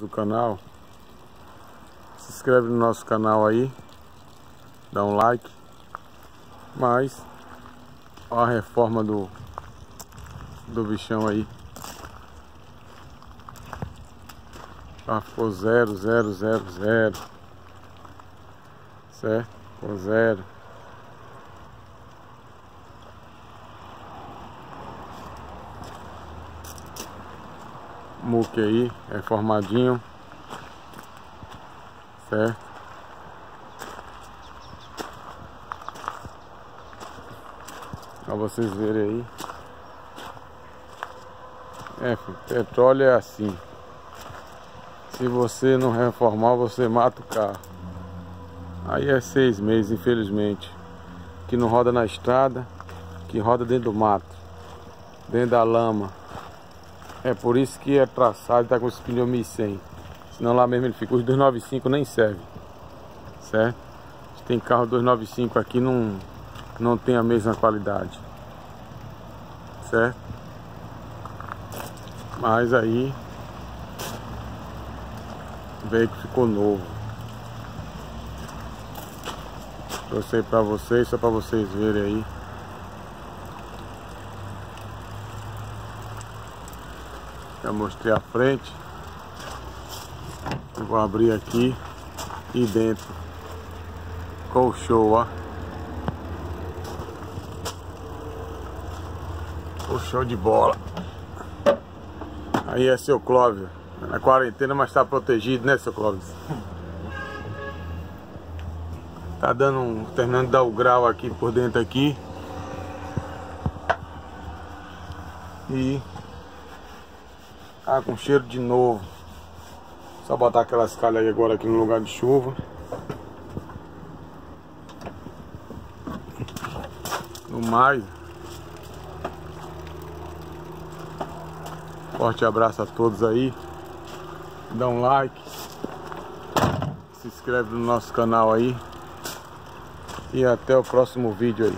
do canal, se inscreve no nosso canal aí, dá um like. Mas, a reforma do, do bichão aí. Ah, ficou zero, zero, zero, zero. Certo? Ficou zero. Muque aí, é formadinho. Certo? Pra vocês verem aí. É, filho, petróleo é assim. Se você não reformar, você mata o carro. Aí é seis meses, infelizmente. Que não roda na estrada, que roda dentro do mato, dentro da lama. É por isso que é traçado tá com esse pneu 1100. Senão lá mesmo ele fica. Os 295 nem serve. Certo? Tem carro 295 aqui não, não tem a mesma qualidade. Certo? Mas aí o veículo ficou novo. Trouxe para vocês, só para vocês verem aí. Já mostrei a frente. Vou abrir aqui e dentro. Show, ó. Show de bola. Aí é seu Clóvis. Na quarentena, mas tá protegido, né, seu Clóvis? Tá dando um. terminando de dar o grau aqui por dentro aqui. E ah, com cheiro de novo. Só botar aquelas calhas aí agora aqui no lugar de chuva. No mais. Forte abraço a todos aí. Dá um like. Se inscreve no nosso canal aí. E até o próximo vídeo aí.